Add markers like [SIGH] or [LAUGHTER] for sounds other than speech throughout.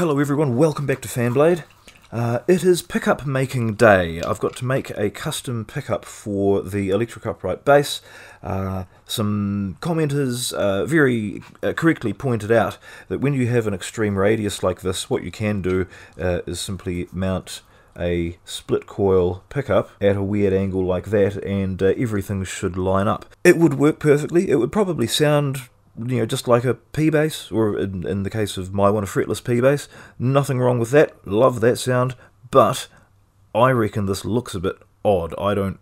Hello everyone, welcome back to Fanblade. Uh, it is pickup making day. I've got to make a custom pickup for the electric upright bass. Uh, some commenters uh, very uh, correctly pointed out that when you have an extreme radius like this, what you can do uh, is simply mount a split coil pickup at a weird angle like that and uh, everything should line up. It would work perfectly. It would probably sound you know, just like a P bass, or in, in the case of my one, a fretless P bass. Nothing wrong with that. Love that sound, but I reckon this looks a bit odd. I don't.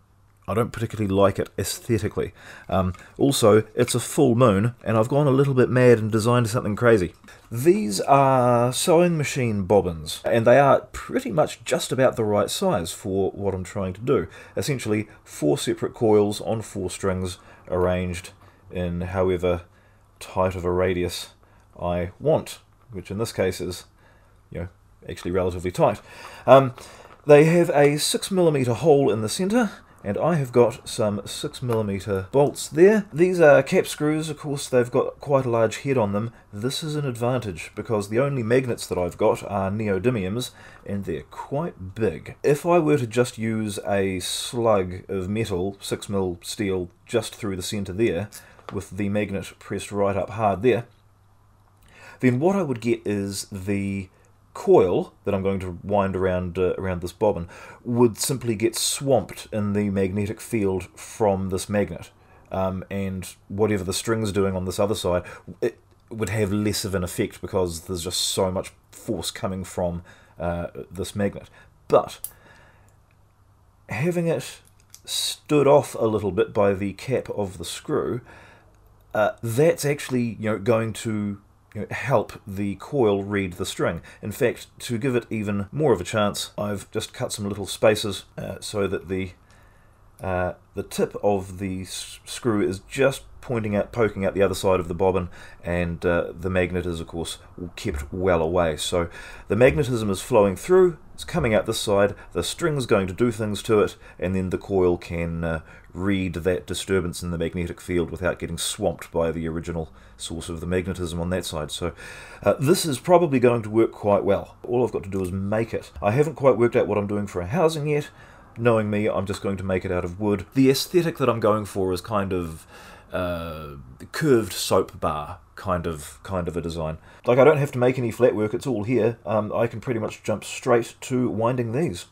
I don't particularly like it aesthetically. Um, also, it's a full moon, and I've gone a little bit mad and designed something crazy. These are sewing machine bobbins, and they are pretty much just about the right size for what I'm trying to do. Essentially, four separate coils on four strings arranged in however tight of a radius I want, which in this case is, you know, actually relatively tight. Um, they have a 6mm hole in the centre, and I have got some 6mm bolts there. These are cap screws, of course they've got quite a large head on them. This is an advantage, because the only magnets that I've got are neodymiums, and they're quite big. If I were to just use a slug of metal, 6mm steel, just through the centre there, with the magnet pressed right up hard there, then what I would get is the coil that I'm going to wind around uh, around this bobbin would simply get swamped in the magnetic field from this magnet. Um, and whatever the string's doing on this other side, it would have less of an effect because there's just so much force coming from uh, this magnet. But having it stood off a little bit by the cap of the screw uh, that's actually you know going to you know, help the coil read the string. In fact, to give it even more of a chance, I've just cut some little spaces uh, so that the uh, the tip of the screw is just pointing out, poking out the other side of the bobbin, and uh, the magnet is, of course, kept well away. So the magnetism is flowing through, it's coming out this side, the string's going to do things to it, and then the coil can uh, read that disturbance in the magnetic field without getting swamped by the original source of the magnetism on that side. So uh, this is probably going to work quite well. All I've got to do is make it. I haven't quite worked out what I'm doing for a housing yet. Knowing me, I'm just going to make it out of wood. The aesthetic that I'm going for is kind of uh, curved soap bar kind of kind of a design. Like I don't have to make any flat work, it's all here. Um, I can pretty much jump straight to winding these.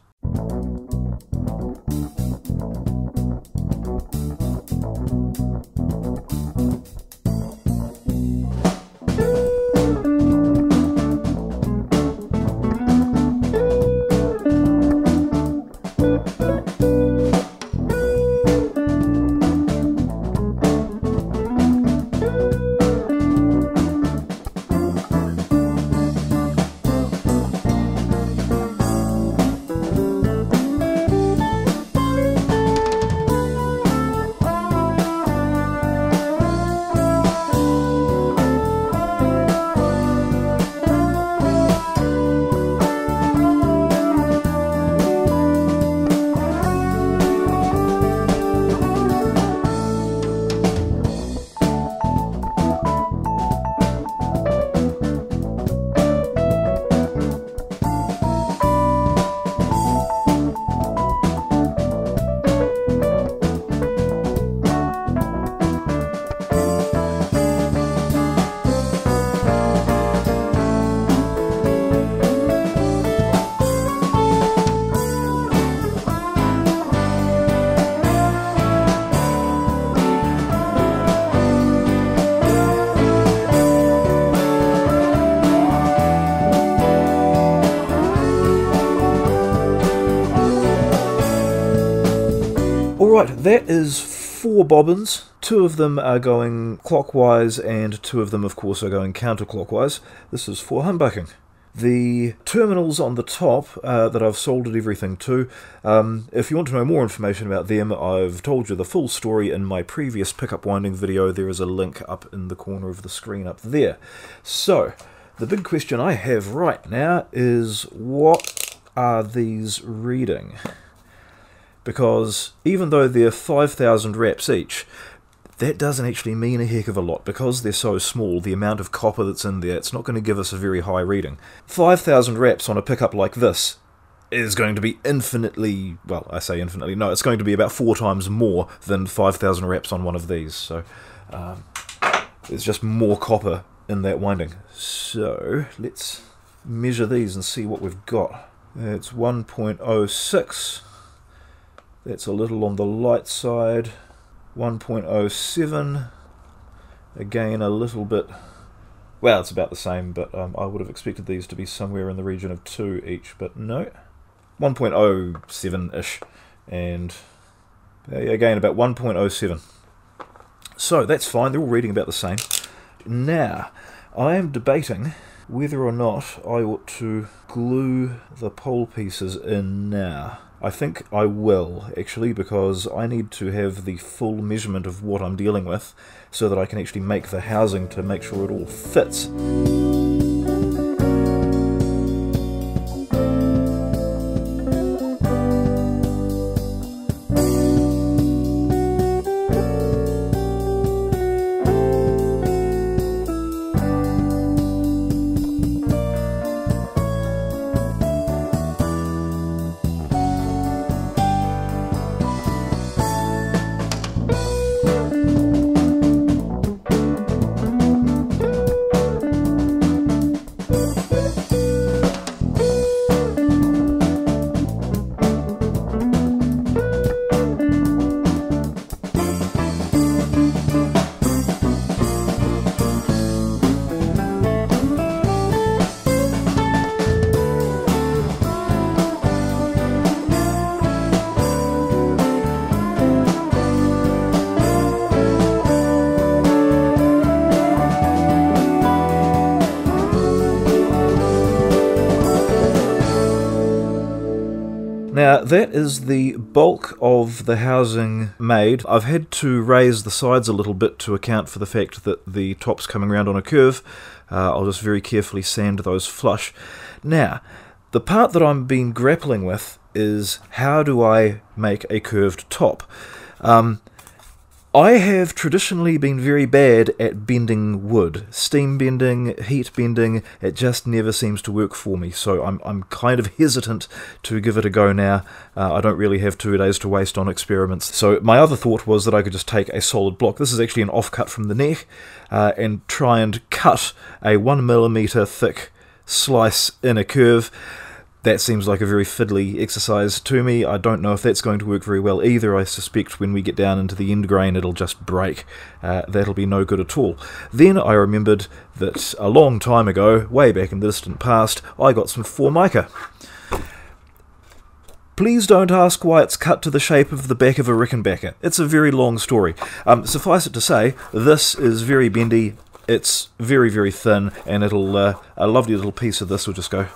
Alright, that is four bobbins. Two of them are going clockwise and two of them of course are going counterclockwise. This is for humbucking. The terminals on the top uh, that I've soldered everything to, um, if you want to know more information about them, I've told you the full story in my previous pickup winding video. There is a link up in the corner of the screen up there. So, the big question I have right now is what are these reading? Because even though they're 5,000 reps each, that doesn't actually mean a heck of a lot because they're so small. The amount of copper that's in there, it's not going to give us a very high reading. 5,000 reps on a pickup like this is going to be infinitely, well, I say infinitely, no, it's going to be about four times more than 5,000 reps on one of these. So um, there's just more copper in that winding. So let's measure these and see what we've got. It's 1.06. That's a little on the light side. 1.07. Again, a little bit well, it's about the same, but um, I would have expected these to be somewhere in the region of 2 each, but no. 1.07-ish, and again about 1.07. So that's fine, they're all reading about the same. Now, I am debating whether or not I ought to glue the pole pieces in now. I think I will, actually, because I need to have the full measurement of what I'm dealing with so that I can actually make the housing to make sure it all fits. That is the bulk of the housing made. I've had to raise the sides a little bit to account for the fact that the top's coming around on a curve. Uh, I'll just very carefully sand those flush. Now, the part that I'm been grappling with is how do I make a curved top? Um, I have traditionally been very bad at bending wood. Steam bending, heat bending, it just never seems to work for me, so I'm, I'm kind of hesitant to give it a go now. Uh, I don't really have two days to waste on experiments. So my other thought was that I could just take a solid block, this is actually an offcut from the neck, uh, and try and cut a one millimeter thick slice in a curve that seems like a very fiddly exercise to me. I don't know if that's going to work very well either. I suspect when we get down into the end grain it'll just break. Uh, that'll be no good at all. Then I remembered that a long time ago, way back in the distant past, I got some Formica. Please don't ask why it's cut to the shape of the back of a Rickenbacker. It's a very long story. Um, suffice it to say, this is very bendy, it's very, very thin, and it'll uh, a lovely little piece of this will just go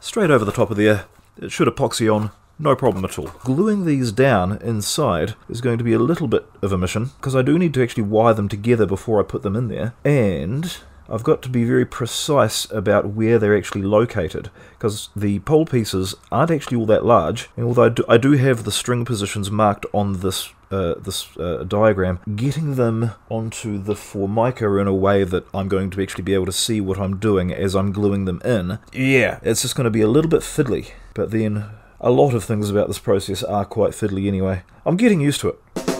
straight over the top of there. It should epoxy on, no problem at all. Gluing these down inside is going to be a little bit of a mission, because I do need to actually wire them together before I put them in there. And I've got to be very precise about where they're actually located, because the pole pieces aren't actually all that large, and although I do, I do have the string positions marked on this uh, this uh, diagram, getting them onto the Formica in a way that I'm going to actually be able to see what I'm doing as I'm gluing them in, yeah, it's just going to be a little bit fiddly, but then a lot of things about this process are quite fiddly anyway. I'm getting used to it.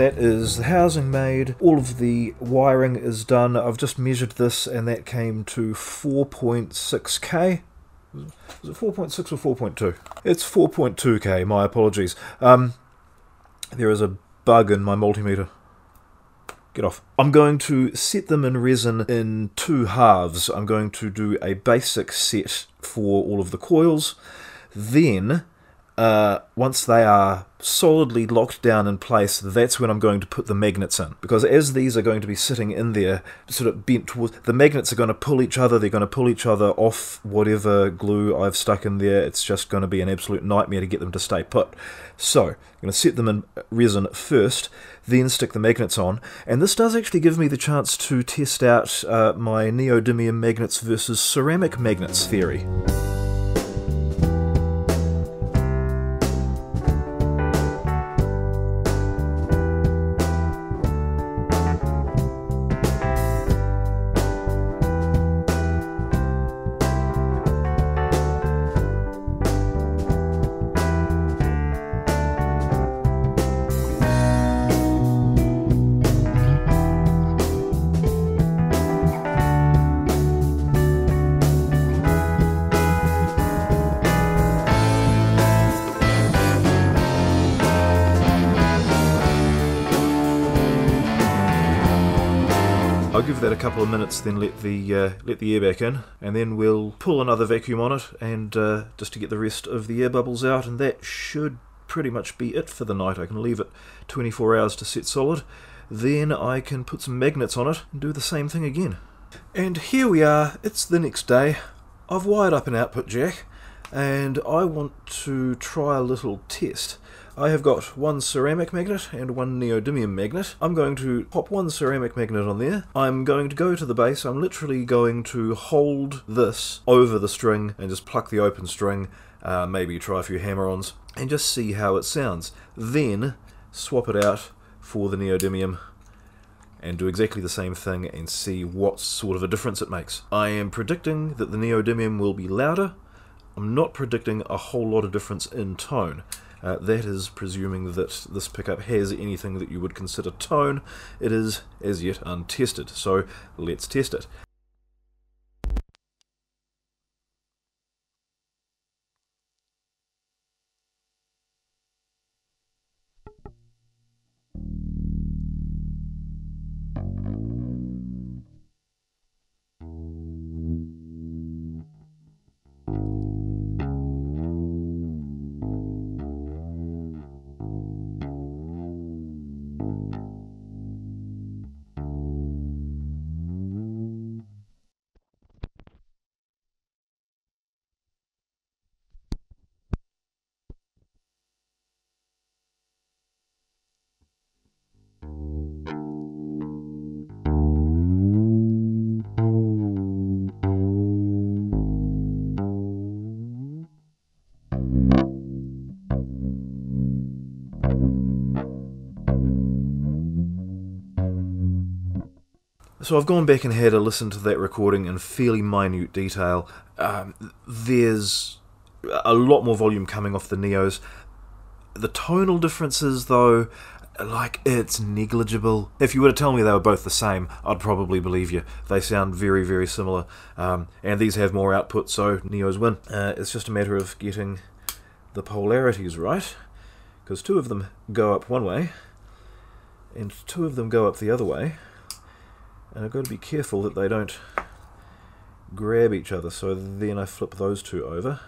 That is the housing made. All of the wiring is done. I've just measured this and that came to 4.6k. Is it 4.6 or 4.2? It's 4.2k, my apologies. Um, there is a bug in my multimeter. Get off. I'm going to set them in resin in two halves. I'm going to do a basic set for all of the coils. Then uh, once they are solidly locked down in place, that's when I'm going to put the magnets in. Because as these are going to be sitting in there, sort of bent towards, the magnets are going to pull each other, they're going to pull each other off whatever glue I've stuck in there. It's just going to be an absolute nightmare to get them to stay put. So, I'm going to set them in resin first, then stick the magnets on. And this does actually give me the chance to test out uh, my neodymium magnets versus ceramic magnets theory. Minutes, then let the uh, let the air back in, and then we'll pull another vacuum on it, and uh, just to get the rest of the air bubbles out, and that should pretty much be it for the night. I can leave it 24 hours to set solid, then I can put some magnets on it and do the same thing again. And here we are. It's the next day. I've wired up an output jack, and I want to try a little test. I have got one ceramic magnet and one neodymium magnet. I'm going to pop one ceramic magnet on there. I'm going to go to the bass. I'm literally going to hold this over the string and just pluck the open string, uh, maybe try a few hammer-ons, and just see how it sounds. Then swap it out for the neodymium and do exactly the same thing and see what sort of a difference it makes. I am predicting that the neodymium will be louder. I'm not predicting a whole lot of difference in tone. Uh, that is presuming that this pickup has anything that you would consider tone. It is as yet untested, so let's test it. So I've gone back and had a listen to that recording in fairly minute detail. Um, there's a lot more volume coming off the Neos. The tonal differences, though, like it's negligible. If you were to tell me they were both the same, I'd probably believe you. They sound very, very similar, um, and these have more output, so Neos win. Uh, it's just a matter of getting the polarities right, because two of them go up one way, and two of them go up the other way. And I've got to be careful that they don't grab each other, so then I flip those two over.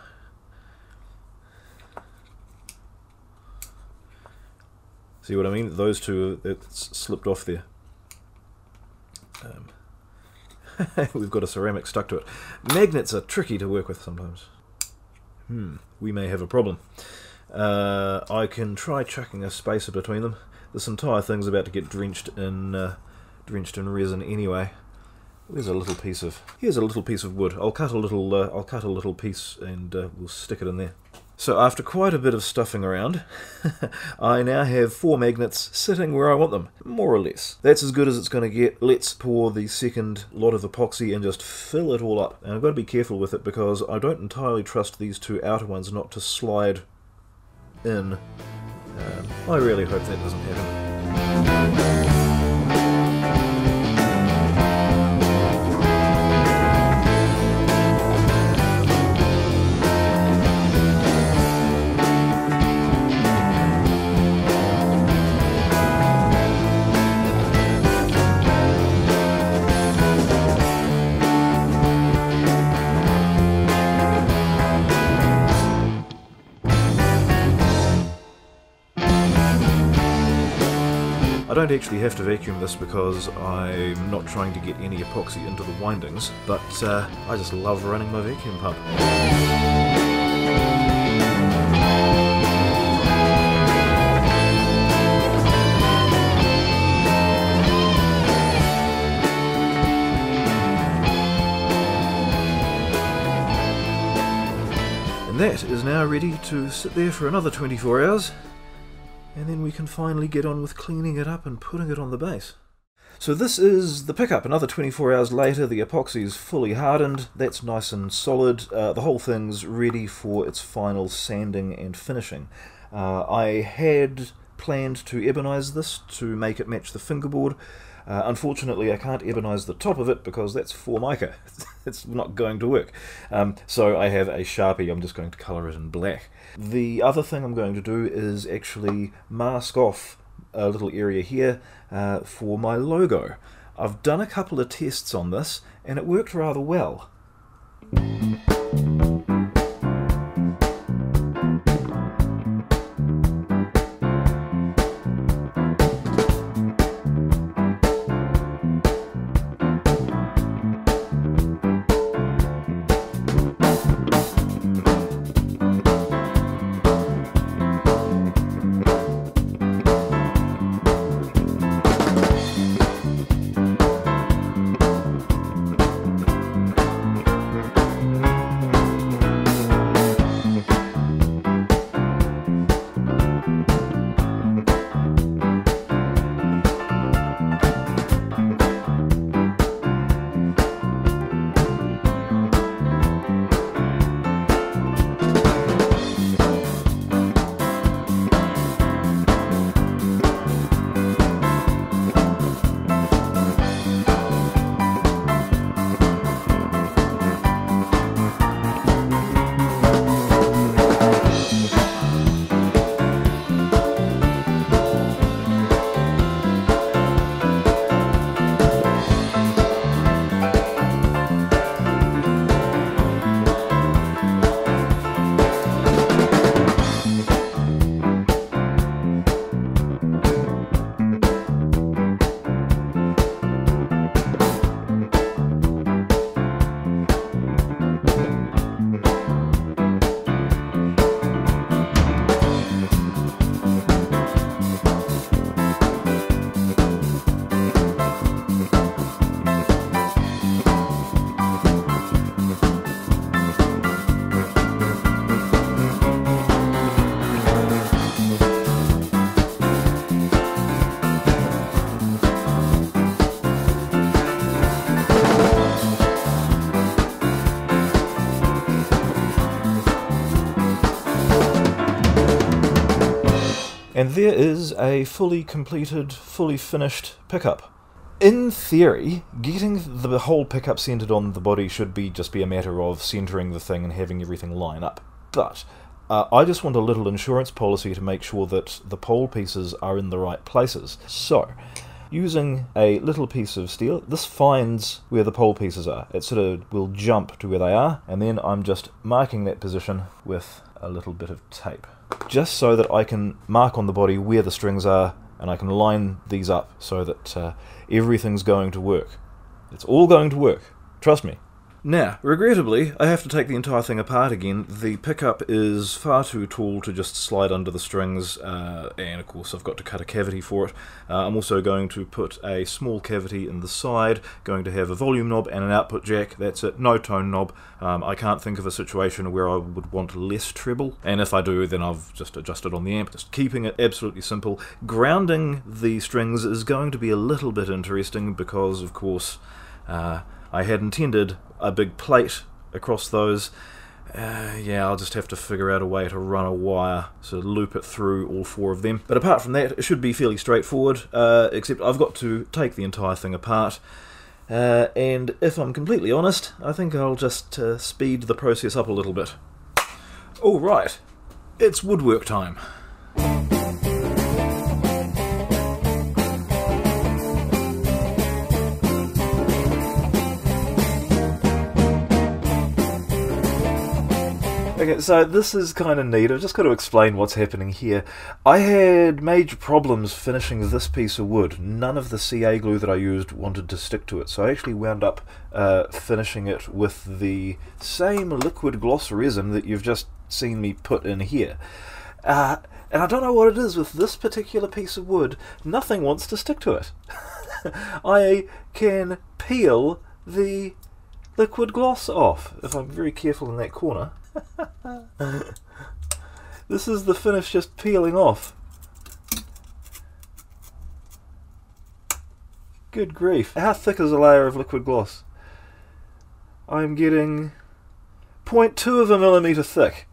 See what I mean? Those two, it's slipped off there. Um, [LAUGHS] we've got a ceramic stuck to it. Magnets are tricky to work with sometimes. Hmm, we may have a problem. Uh, I can try chucking a spacer between them. This entire thing's about to get drenched in uh, drenched in resin anyway. There's a little piece of here's a little piece of wood. I'll cut a little uh, I'll cut a little piece and uh, we'll stick it in there. So after quite a bit of stuffing around, [LAUGHS] I now have four magnets sitting where I want them, more or less. That's as good as it's going to get. Let's pour the second lot of epoxy and just fill it all up. And I've got to be careful with it because I don't entirely trust these two outer ones not to slide in. Um, I really hope that doesn't happen. I don't actually have to vacuum this because I'm not trying to get any epoxy into the windings, but uh, I just love running my vacuum pump. And that is now ready to sit there for another 24 hours and then we can finally get on with cleaning it up and putting it on the bass. So this is the pickup. Another 24 hours later, the epoxy is fully hardened. That's nice and solid. Uh, the whole thing's ready for its final sanding and finishing. Uh, I had planned to ebonize this to make it match the fingerboard. Uh, unfortunately, I can't ebonize the top of it because that's Formica. [LAUGHS] it's not going to work. Um, so I have a Sharpie. I'm just going to colour it in black. The other thing I'm going to do is actually mask off a little area here uh, for my logo. I've done a couple of tests on this and it worked rather well. And there is a fully completed, fully finished pickup. In theory, getting the whole pickup centered on the body should be just be a matter of centering the thing and having everything line up. But uh, I just want a little insurance policy to make sure that the pole pieces are in the right places. So, using a little piece of steel, this finds where the pole pieces are. It sort of will jump to where they are, and then I'm just marking that position with a little bit of tape just so that I can mark on the body where the strings are and I can line these up so that uh, everything's going to work. It's all going to work. Trust me. Now, regrettably, I have to take the entire thing apart again. The pickup is far too tall to just slide under the strings, uh, and of course I've got to cut a cavity for it. Uh, I'm also going to put a small cavity in the side, going to have a volume knob and an output jack, that's it, no tone knob. Um, I can't think of a situation where I would want less treble, and if I do then I've just adjusted on the amp, just keeping it absolutely simple. Grounding the strings is going to be a little bit interesting because of course uh, I had intended a big plate across those, Uh, yeah, I'll just have to figure out a way to run a wire, so loop it through all four of them. But apart from that, it should be fairly straightforward, uh, except I've got to take the entire thing apart. Uh, and if I'm completely honest, I think I'll just uh, speed the process up a little bit. Alright, it's woodwork time. Okay, so this is kind of neat. I've just got to explain what's happening here. I had major problems finishing this piece of wood. None of the CA glue that I used wanted to stick to it, so I actually wound up uh, finishing it with the same liquid gloss resin that you've just seen me put in here. Uh, and I don't know what it is with this particular piece of wood. Nothing wants to stick to it. [LAUGHS] I can peel the liquid gloss off if I'm very careful in that corner. [LAUGHS] this is the finish just peeling off. Good grief. How thick is a layer of liquid gloss? I'm getting 0.2 of a millimeter thick.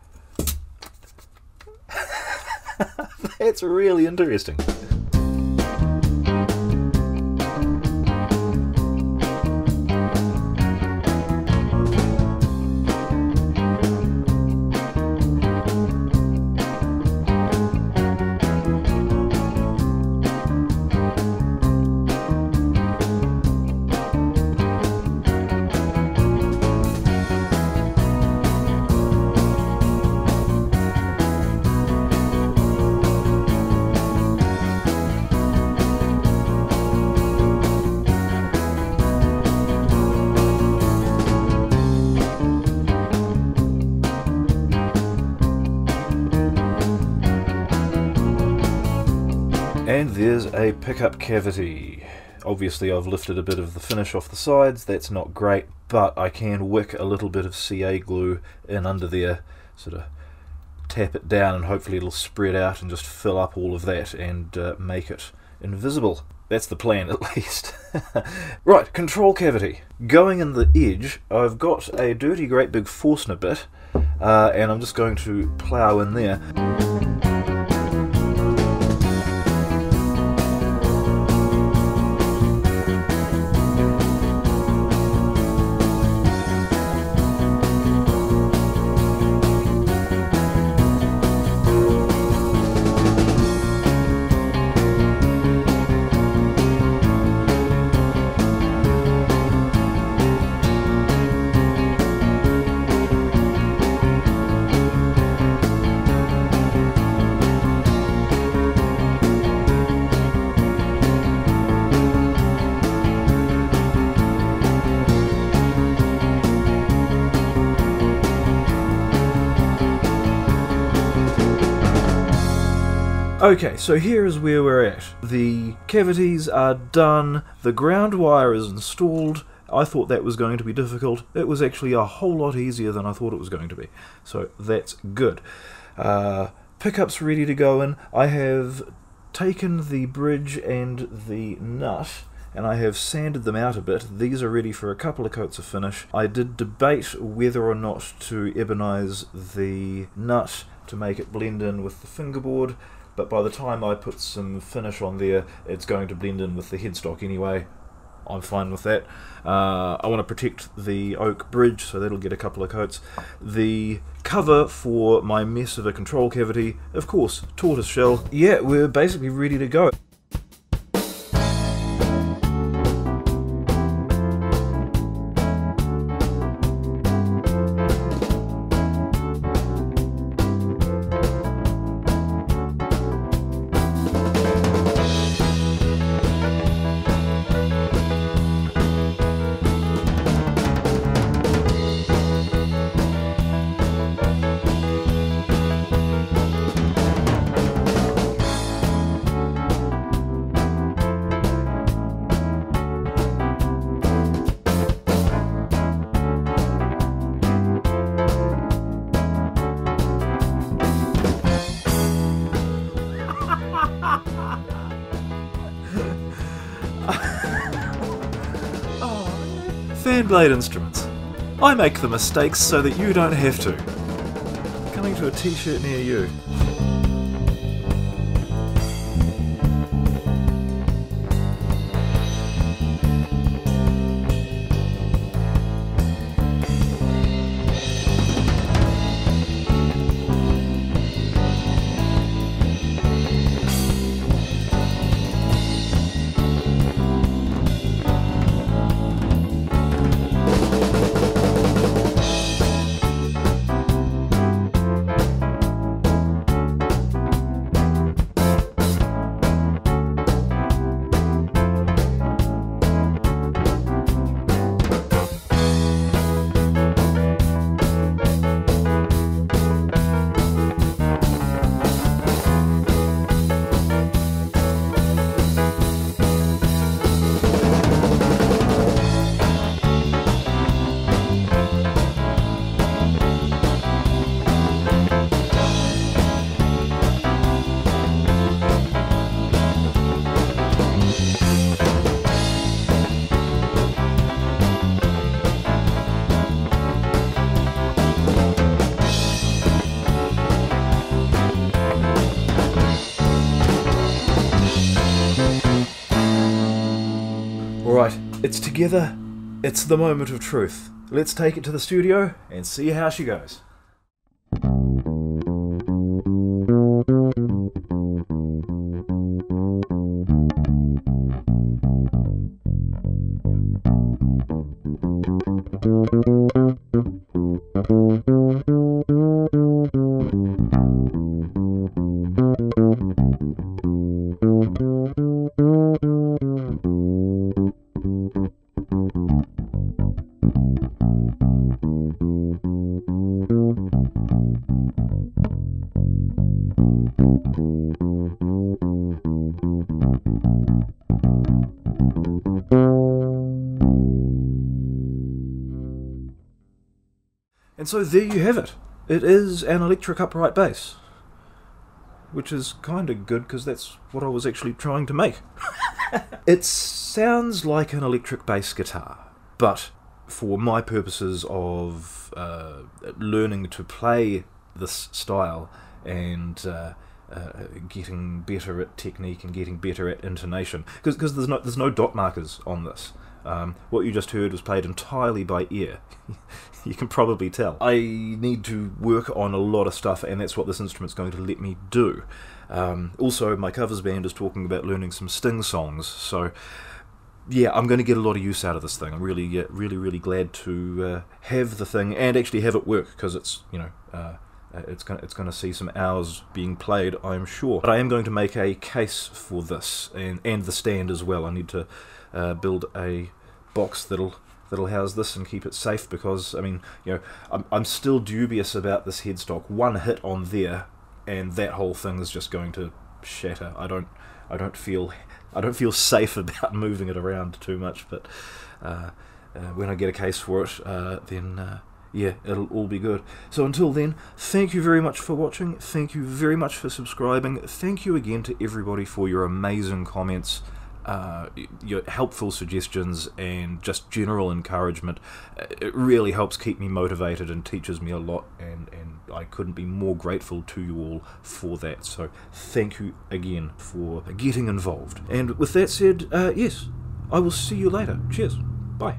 [LAUGHS] That's really interesting. There's a pickup cavity. Obviously I've lifted a bit of the finish off the sides, that's not great, but I can wick a little bit of CA glue in under there, sort of tap it down and hopefully it'll spread out and just fill up all of that and uh, make it invisible. That's the plan [LAUGHS] at least. right, control cavity. Going in the edge, I've got a dirty great big Forstner bit, uh, and I'm just going to plough in there. Okay, so here is where we're at. The cavities are done, the ground wire is installed. I thought that was going to be difficult. It was actually a whole lot easier than I thought it was going to be. So that's good. Uh, pickups ready to go in. I have taken the bridge and the nut and I have sanded them out a bit. These are ready for a couple of coats of finish. I did debate whether or not to ebonize the nut to make it blend in with the fingerboard but by the time I put some finish on there, it's going to blend in with the headstock anyway. I'm fine with that. Uh, I want to protect the oak bridge, so that'll get a couple of coats. The cover for my mess of a control cavity, of course, tortoise shell. Yeah, we're basically ready to go. Blade instruments. I make the mistakes so that you don't have to. Coming to a t-shirt near you. It's together. It's the moment of truth. Let's take it to the studio and see how she goes. And so there you have it. It is an electric upright bass. Which is kind of good because that's what I was actually trying to make. [LAUGHS] it sounds like an electric bass guitar, but for my purposes of uh, learning to play this style and uh, uh, getting better at technique and getting better at intonation, because there's no there's no dot markers on this. Um, what you just heard was played entirely by ear. [LAUGHS] you can probably tell. I need to work on a lot of stuff, and that's what this instrument's going to let me do. Um, also, my covers band is talking about learning some Sting songs, so yeah, I'm going to get a lot of use out of this thing. I'm really, really, really glad to uh, have the thing and actually have it work because it's, you know, uh, it's going it's going to see some hours being played, I'm sure. But I am going to make a case for this and and the stand as well. I need to uh, build a box that'll that'll house this and keep it safe because I mean you know I'm, I'm still dubious about this headstock one hit on there and that whole thing is just going to shatter I don't I don't feel I don't feel safe [LAUGHS] about moving it around too much but uh, uh, when I get a case for it uh, then uh, yeah, it'll all be good. So until then, thank you very much for watching. Thank you very much for subscribing. Thank you again to everybody for your amazing comments uh, your helpful suggestions and just general encouragement. Uh, it really helps keep me motivated and teaches me a lot, and, and I couldn't be more grateful to you all for that. So thank you again for getting involved. And with that said, uh, yes, I will see you later. Cheers. Bye.